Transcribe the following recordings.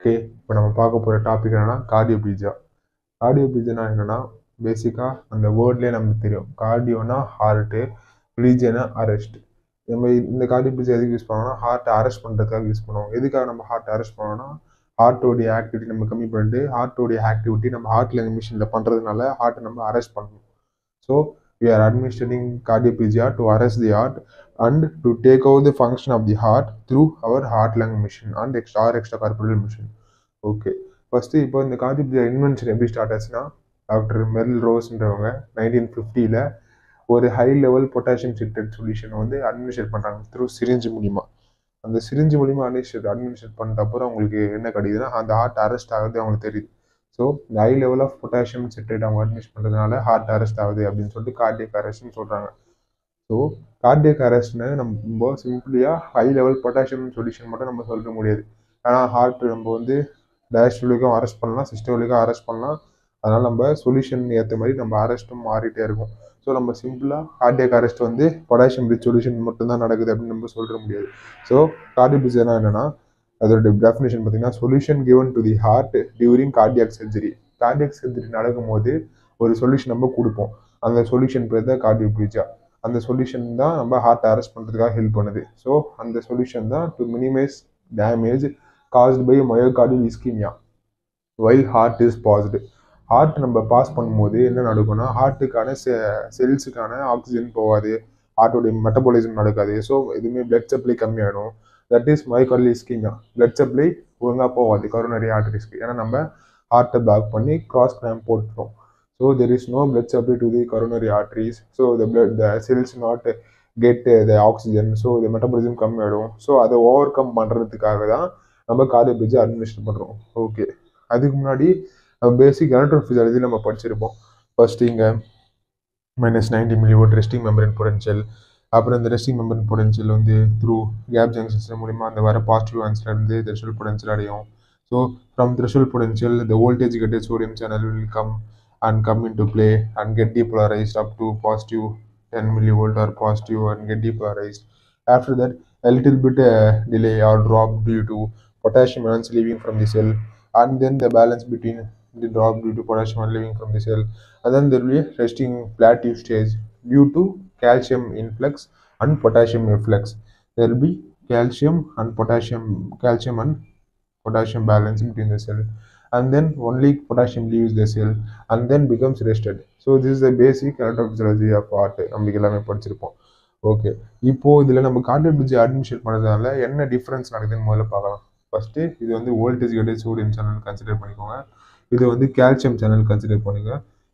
Okay இப்போ நம்ம பார்க்க போகிற டாபிக் என்னன்னா கார்டியோபீஜா கார்டியோபீஜானா என்னென்னா பேசிக்காக அந்த வேர்ட்லேயே நமக்கு தெரியும். கார்டியோனா ஹார்ட்டு ப்ளீஜனா அரெஸ்ட் நம்ம இந்த கார்டியோபீஜா எதுக்கு யூஸ் பண்ணுவோம்னா ஹார்ட்டை அரெஸ்ட் பண்ணுறதுக்காக யூஸ் பண்ணுவோம். எதுக்காக நம்ம ஹார்ட்டை அரெஸ்ட் பண்ணோம்னா ஹார்ட்டோடைய ஆக்டிவிட்டி நம்ம கம்மி பண்ணிட்டு ஹார்ட்டோடைய ஆக்டிவிட்டி நம்ம ஹார்ட்ல மிஷினில் பண்ணுறதுனால ஹார்ட்டை நம்ம அரெஸ்ட் பண்ணணும். So we are administering cardioplegia to arrest the heart and to take over the function of the heart through our heart lung machine and extra or extracorporeal machine. Okay first இப்போ இந்த cardioplegia invention எப்படி start ஆச்சுன்னா doctor Merrill ரோஸ்ன்றவங்க nineteen ஃபிஃப்டியில் ஒரு high level potassium citrate solution வந்து administrate பண்ணுறாங்க through syringe மூலிமா அந்த சிரிஞ்சு மூலிமா அட்மினிஸ்ட்ரேட் அட்மினிஸ்ட்ரேட் பண்ணிட்ட அப்புறம் அவங்களுக்கு என்ன கிடைக்குதுன்னா அந்த ஹார்ட் அரெஸ்ட் ஆகுது அவங்களுக்கு தெரியுது. ஸோ இந்த high level of potassium citrate அவங்க அட்மிட் பண்ணுறதுனால ஹார்ட் அரெஸ்ட் ஆகுது அப்படின்னு சொல்லிட்டு கார்டியக் அரெஸ்ட்னு சொல்கிறாங்க ஸோ கார்டியக் அரெஸ்ட்னு நம்ம சிம்பிளியாக ஹை லெவல் பொட்டாசியம் சொல்யூஷன் மட்டும் நம்ம சொல்ல முடியாது. ஆனால் ஹார்ட் நம்ம வந்து டயஸ்டோலிக்கும் அரெஸ்ட் பண்ணலாம் சிஸ்டோலிக்கும் அரெஸ்ட் பண்ணலாம். அதனால் நம்ம சொல்யூஷன் ஏற்ற மாதிரி நம்ம அரெஸ்ட்டும் மாறிட்டே இருக்கும். ஸோ நம்ம சிம்பிளாக கார்டியக் அரெஸ்ட் வந்து பொட்டாசியம் ரிச் சொல்யூஷன் மட்டும்தான் நடக்குது அப்படின்னு நம்ம சொல்ல முடியாது. ஸோ கார்டியோபிசியனா என்னன்னா அதோட டெஃபினேஷன் பார்த்தீங்கன்னா solution given to the heart during cardiac surgery cardiac surgery நடக்கும்போது ஒரு சொல்யூஷன் நம்ம கொடுப்போம். அந்த சொல்யூஷன் பேர் தான் கார்டியோபிளிஜா அந்த சொல்யூஷன் தான் நம்ம ஹார்ட் அரெஸ்ட் பண்ணுறதுக்காக ஹெல்ப் பண்ணுது. ஸோ அந்த சொல்யூஷன் தான் to minimise damage caused by myocardial ischaemia while heart is passed heart நம்ம பாஸ் பண்ணும்போது என்ன நடக்கும்னா ஹார்ட்டுக்கான செ செல்ஸுக்கான ஆக்சிஜன் போகாது. ஹார்ட்டோடைய மெட்டபாலிசம் நடக்காது. ஸோ எதுவுமே பிளட் சப்ளை கம்மியாகிடும் தட் இஸ் மைக்ரோலி இஸ்கீமியா பிளட் சப்ளை ஒழுங்காக போகாது. கொரோனரி ஆர்டரிஸ்க்கு ஏன்னா நம்ம ஹார்ட்டை பிளாக் பண்ணி கிராஸ் கிராம் போட்டுரும் so there is no blood supply to the coronary arteries so the blood the cells not get the oxygen so இது மெட்டபாலிசம் கம்மியாகிடும் ஸோ அதை ஓவர் கம் பண்ணுறதுக்காக தான் நம்ம கார்டியோபேஜை அட்மினிஸ்டர் பண்ணுறோம் ஓகே அதுக்கு முன்னாடி நம்ம பேசிக் எலக்ட்ரோஃபிசியாலஜி நம்ம படிச்சிருப்போம். ஃபர்ஸ்ட் இங்கே minus ninety millivolt resting membrane potential அப்புறம் இந்த ரெஸ்டிங் மெம்பரன் பொட்டன்ஷியல் வந்து த்ரூ கேப் ஜங்ஷன்ஸ் மூலிமா அந்த வர பாசிட்டிவ் ஆன்சர்லேருந்து த்ரெஷல் பொட்டன்ஷியல் அடையும் so from threshold potential the voltage gated sodium channel will come and come into play and get depolarized up to positive 10 millivolt or positive and get depolarized. After that, a little bit uh, delay or drop due to potassium ions leaving from the cell, and then the balance between the drop due to potassium ion leaving from the cell, and then there will be resting plateau stage due to calcium influx and potassium influx. There will be calcium and potassium, calcium and potassium balance between the cell and then only potassium leaves the cell and then becomes rested so this is the basic electrophysiology of heart நம்மளுக்கு எல்லாமே படிச்சிருப்போம் okay இப்போ இதில் நம்ம கார்டியோபிஜி admission பண்ணதுனால என்ன difference நடக்குதுன்னு முதல்ல பார்க்கலாம் ஃபர்ஸ்ட்டு இது வந்து voltage gated sodium channel consider பண்ணிக்கோங்க இது வந்து கால்சியம் சேனல் கன்சிடர் பண்ணுங்க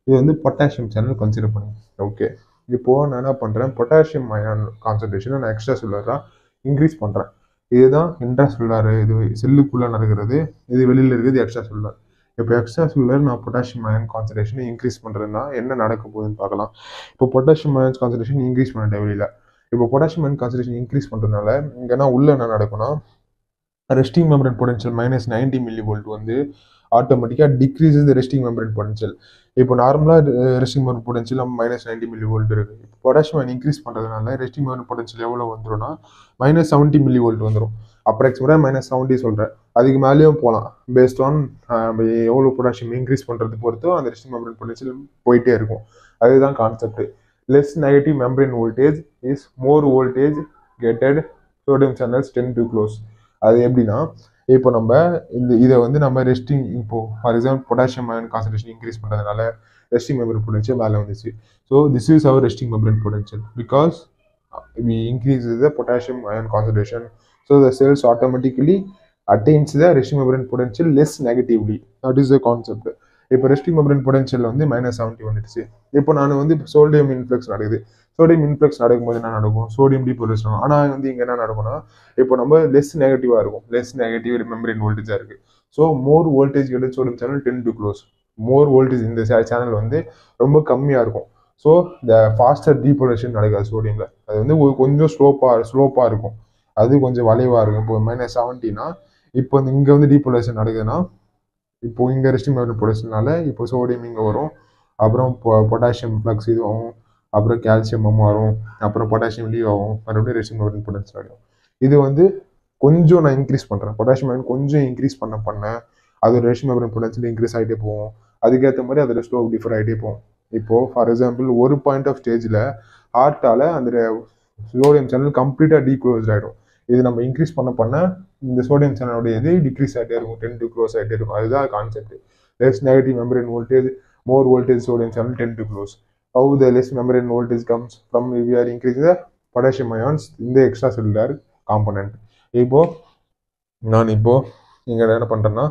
இது வந்து பொட்டாசியம் சேனல் கன்சிடர் பண்ணுங்க ஓகே இப்போது நான் என்ன பண்ணுறேன் பொட்டாசியம் அயான் கான்சன்ட்ரேஷனை நான் எக்ஸ்ட்ரா சொல்லராக இன்க்ரீஸ் பண்ணுறேன் இதுதான் இன்ட்ரா செல்லுலார் இது செல்லுக்குள்ளே நடக்கிறது. இது வெளியில் இருக்குது எக்ஸ்ட்ரா செல்லுலார் இப்போ எக்ஸ்ட்ரா செல்லுலார் நான் பொட்டாசியம் அயன் கான்சன்ட்ரேஷனை இன்க்ரீஸ் பண்ணுறதுனா என்ன நடக்க போகுதுன்னு பார்க்கலாம். இப்போ பொட்டாசியம் அயன் கான்சன்ட்ரேஷன் இன்க்ரீஸ் பண்ணிட்டேன் வெளியில். இப்போ பொட்டாசியம் அயன் கான்சன்ட்ரேஷன் இன்க்ரீஸ் பண்ணுறதுனால இங்கன்னா உள்ளே என்ன நடக்கும்னா resting membrane potential minus ninety millivolt வந்து ஆட்டோமேட்டிக்காக decreases the resting membrane potential இப்போ நார்மலாக resting membrane potential minus ninety millivolt இருக்குது இப்போ பொட்டாசியம் இன்க்ரீஸ் பண்ணுறதுனால ரெஸ்டிங் மெம்பரன் பொட்டன்ஷியல் எவ்வளோ வந்துடும்னா மைனஸ் செவன்ட்டி மில்லி வோல்ட் வந்துடும் அப்ராக்சிமேட்டாக மைனஸ் செவன்ட்டி சொல்கிறேன் அதுக்கு மேலேயும் போகலாம் பேஸ்ட் ஆன் எவ்வளோ பொட்டாசியம் இன்க்ரீஸ் பண்ணுறது பொறுத்தோ அந்த ரெஸ்டிங் மெம்பரன் பொட்டன்ஷியல் போயிட்டே இருக்கும். அதுதான் concept less negative membrane voltage is more voltage gated sodium channels tend to close அது எப்படின்னா இப்போ நம்ம இந்த இதை வந்து நம்ம ரெஸ்டிங் இப்போ for example potassium ion concentration increase பண்ணுறதுனால ரெஸ்டிங் மெம்பரன் பொட்டன்ஷியல் மேலே வந்துச்சு so this is our resting membrane potential because we increase the potassium ion concentration so the cells automatically attains the resting membrane potential less negatively that is the concept இப்போ resting membrane potential வந்து minus seventy வந்துடுச்சு. இப்போ நான் வந்து இப்போ sodium influx நடக்குது. Sodium influx நடக்கும்போது என்ன நடக்கும்? சோடியம் டீபோலிஸ் ஆகும் ஆனால் வந்து இங்கே என்ன நடக்கும்னா இப்போ நம்ம லெஸ் நெகட்டிவாக இருக்கும். லெஸ் நெகட்டிவ் மெம்பரின் வோல்டேஜாக இருக்குது ஸோ மோர் வோல்டேஜ் கிட்ட sodium channel tend to close more voltage இந்த சேனல் வந்து ரொம்ப கம்மியாக இருக்கும். ஸோ இந்த ஃபாஸ்டர் டீபோலேஷன் நடக்காது சோடியமில் அது வந்து கொஞ்சம் ஸ்லோப்பாக ஸ்லோப்பாக இருக்கும். அது கொஞ்சம் வளைவாக இருக்கும். இப்போ மைனஸ் செவன்ட்டினா இப்போ இங்கே வந்து டீபோலேஷன் நடக்குதுன்னா இப்போ இங்கே ரெஸ்டிங் மெம்பரன் பொட்டன்ஷியல்னால இப்போ சோடியம் இங்கே வரும். அப்புறம் பொ பொட்டாசியம் ஃப்ளக்ஸ் இது ஆகும். அப்புறம் கால்சியம் வரும். அப்புறம் பொட்டாசியம் லீவ் ஆகும். மறுபடியும் ரெஸ்டிங் மெம்பரன் பொட்டன்ஷியல் ஆகிடும் இது வந்து கொஞ்சம் நான் இன்க்ரீஸ் பண்ணுறேன் பொட்டாசியம் அயன் கொஞ்சம் இன்க்ரீஸ் பண்ண பண்ண அதோட ரெஸ்டிங் மெம்பரன் பொட்டன்ஷியல் இன்க்ரீஸ் ஆகிட்டே போகும். அதுக்கேற்ற மாதிரி அதில் ஸ்லோ டிஃபர் ஆகிட்டே போகும். இப்போது ஃபார் எக்ஸாம்பிள் ஒரு பாயிண்ட் ஆஃப் ஸ்டேஜில் ஹார்ட்டால் அந்த சோடியம் சேனல் கம்ப்ளீட்டாக டீக்ளோஸ் ஆகிடும் இது நம்ம இன்க்ரீஸ் பண்ண பண்ண இந்த சோடியம் சேனலோட இது டிக்ரீஸ் ஆகிட்டே இருக்கும்? டென் டு க்ளோஸ் ஆகிட்டே இருக்கும். அதுதான் concept less negative membrane voltage more voltage sodium channel tend to close how the less membrane voltage comes from we are increase the potassium ions இந்த எக்ஸ்ட்ரா செல்லுலார் காம்பனண்ட் இப்போது நான் இப்போது இங்கே என்ன பண்ணுறேன்னா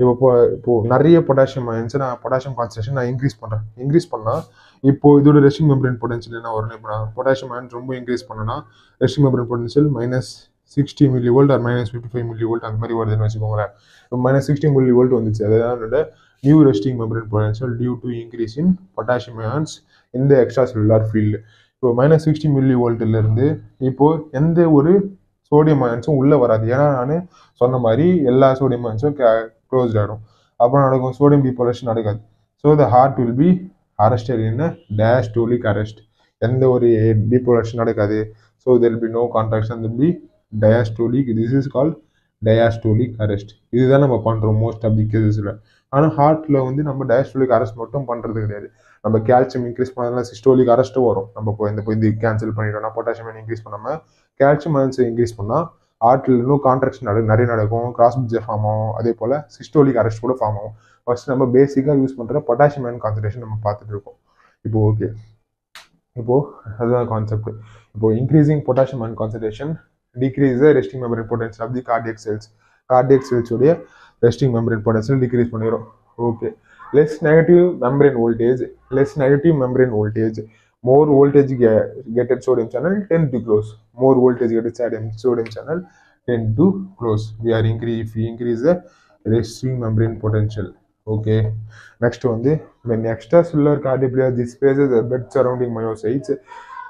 இப்போ இப்போ இப்போ நிறைய பொட்டாசியம் அயன்ஸ் நான் பொட்டாசியம் கான்சன்ட்ரேஷன் நான் இன்க்ரீஸ் பண்ணுறேன் இன்க்ரீஸ் பண்ணால் இப்போ இதோட ரெஷிங் மெம்பரேன் பொட்டன்ஷியல் என்ன வரும்? இப்போ நான் பொட்டாசியம் அயன் ரொம்ப இன்க்ரீஸ் பண்ணேன்னா resting membrane potential minus sixty millivolt or minus fifty five millivolt அந்த மாதிரி வருதுன்னு வச்சுக்கோங்களேன். இப்போ மைனஸ் சிக்ஸ்டி மில்லி வோல்ட் வந்துச்சு அதுதான் new resting membrane potential due to increase in potassium ions இந்த எக்ஸ்ட்ரா செல்லுலார் ஃபீல்டு இப்போ மைனஸ் சிக்ஸ்டி மில்லி வோல்ட்லேருந்து இப்போது எந்த ஒரு சோடியம் அயன்ஸும் உள்ளே வராது. ஏன்னா நான் சொன்ன மாதிரி எல்லா சோடியம் அயன்ஸும் க்ளோஸ்ட் ஆகிடும் அப்புறம் நடக்கும் சோடியம் டீபோலேஷன் நடக்காது. So the heart will be arrested in diastolic arrest எந்த ஒரு டீபோலேஷன் நடக்காது. So there'll be no contraction there be diastolic this is call diastolic arrest இதுதான் நம்ம பண்ணுறோம் மோஸ்ட் ஆஃப் தி கேசஸில் ஆனால் ஹார்ட்டில் வந்து நம்ம டயாஸ்டோலிக் அரெஸ்ட் மட்டும் பண்ணுறது கிடையாது. நம்ம கால்சியம் இன்க்ரீஸ் பண்ணதுனால சிஸ்டோலிக் அரெஸ்ட்டும் வரும். நம்ம இப்போ இந்த இப்போ இது கேன்சல் பண்ணிட்டோம்னா பொட்டாசியம் இன்க்ரீஸ் பண்ணாமல் கால்சியம் அயன்ஸ் இன்க்ரீஸ் பண்ணால் ஹார்ட்டில் இன்னும் கான்ட்ராக்ஷன் நடக்கும் நிறைய நடக்கும். கிராஸ் பிட்ஜர் ஃபார்ம் ஆகும். அதே போல் சிஸ்டோலிக் அரெஸ்ட் கூட ஃபார்ம் ஆகும். ஃபர்ஸ்ட் நம்ம பேசிக்காக யூஸ் பண்ணுற பொட்டாசியம் அயன் கான்சன்ட்ரேஷன் நம்ம பார்த்துட்டு இருக்கோம். இப்போ ஓகே இப்போது அதுதான் கான்செப்ட் இப்போ increasing potassium ion concentration decrease the resting membrane potential of the cardiac cells cardiac செல்ஸோடைய resting membrane potential decrease பண்ணிடும் okay less negative membrane voltage less negative membrane voltage more voltage ge- get at sodium channel tend to close more voltage get at sodium sodium channel tend to close we are increase if we increase the resting membrane potential okay next வந்து when extracellular cardioplegia displaces the blood surrounding myocytes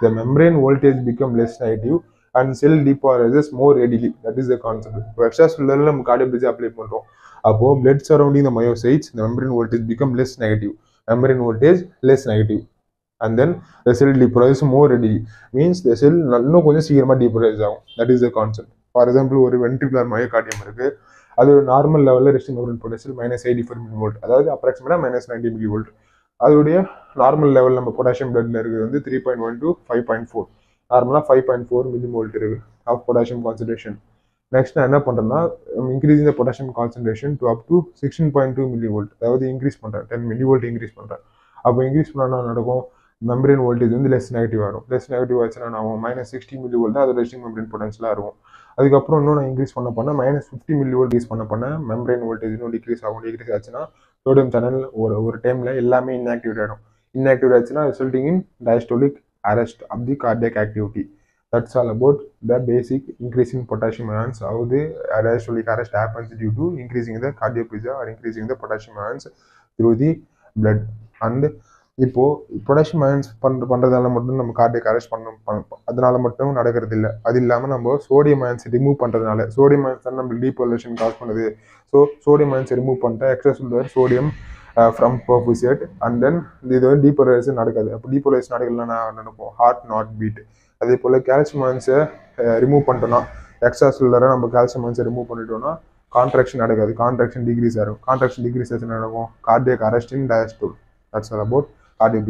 the membrane voltage become less negative and cell depolarises more readily that is the concept extra செல்லில் நம்ம கார்டியோபிரிட்ஜ் apply பண்ணுறோம் அப்போது blood surrounding the myocytes இந்த membrane voltage become less negative membrane voltage less negative and then the cell depolarises more readily means the cell இன்னும் கொஞ்சம் சீக்கிரமாக depolarise ஆகும் that is the concept for example ஒரு ventricular myocardium இருக்குது அது ஒரு normal லெவலில் ரெஸ்டிங் ஒரு potassium minus eighty four millivolt அதாவது அப்ராக்சிமேட்டாக மைனஸ் நைன்டி மில்லி வோல்ட் அதோடைய நார்மல் லெவல் நம்ம பொட்டாசியம் பிளட்ல இருக்கிறது வந்து three point one two five point four நார்மலாக five point four millivolt இருக்கு ஆஃப் பொட்டாசியம் கான்சன்ட்ரேஷன் நெக்ஸ்ட் நான் என்ன பண்ணுறேன்னா increase the potassium concentration to up to sixteen point two millivolt அதாவது இன்க்ரீஸ் பண்ணுறேன் டென் மில்லி வோல்ட் இன்க்ரீஸ் பண்ணுறேன் அப்போ increase பண்ணால் நடக்கும்? மெம்பரேன் வோல்டேஜ் வந்து லெஸ் நெகட்டிவ் ஆகும் லெஸ் நெகட்டிவ் ஆச்சுன்னா ஆகும்? மைனஸ் சிக்ஸ்டி மில்லி வோல்ட் அது ரெஸ்டிங் மெம்பரேன் பொட்டன்ஷியலாக இருக்கும். அதுக்கப்புறம் இன்னும் நான் இன்க்ரீஸ் பண்ண பண்ண minus fifty millivolt use பண்ண பண்ண மெம்பரேன் வோல்டேஜ் இன்னும் டிக்ரீஸ் ஆகும். டிக்ரீஸ் ஆச்சுன்னா சோடியம் சேனல் ஒரு ஒரு டைமில் எல்லாமே இன்ஆக்டிவேட் ஆகிடும் இன்ஆக்டிவேட் ஆச்சுன்னா resulting in diastolic arrest of the cardiac activity that's all about the basic increasing potassium ions how the diastolic arrest happens due to increasing the cardioplegia or increasing the potassium ions through the blood. And இப்போது potassium ions பண்ற பண்றதால மட்டும் நம்ம cardiac arrest பண்ண அதனால மட்டும் நடக்கிறது இல்லை அது இல்லாமல் நம்ம சோடியம் அயன்ஸ் ரிமூவ் பண்ணுறதுனால சோடியம் அயன்ஸ் தான் நம்ம டீபோலேஷன் காஸ் பண்ணுது. ஸோ சோடியம் அயன்ஸ் ரிமூவ் பண்ணிட்டா excess sodium from perfusate and then இது வந்து டீபோலைசேஷன் நடக்காது. அப்போ டீபோலைசேஷன் நடக்கலன்னா நான் நடக்கும் ஹார்ட் நாட் பீட் அதே போல் கால்சியம் ஆன்ஸை ரிமூவ் பண்ணிட்டோம்னா எக்ஸ்ட்ரா செல்லரை நம்ம கால்சியம் ஆன்ஸை ரிமூவ் பண்ணிட்டோம்னா கான்ட்ராக்ஷன் நடக்காது. கான்ட்ராக்ஷன் டிகிரீஸ் ஆகும் கான்ட்ராக்ஷன் டிகிரீஸ் ஆச்சு நடக்கும் cardiac arrest in diastole that's all about cardiac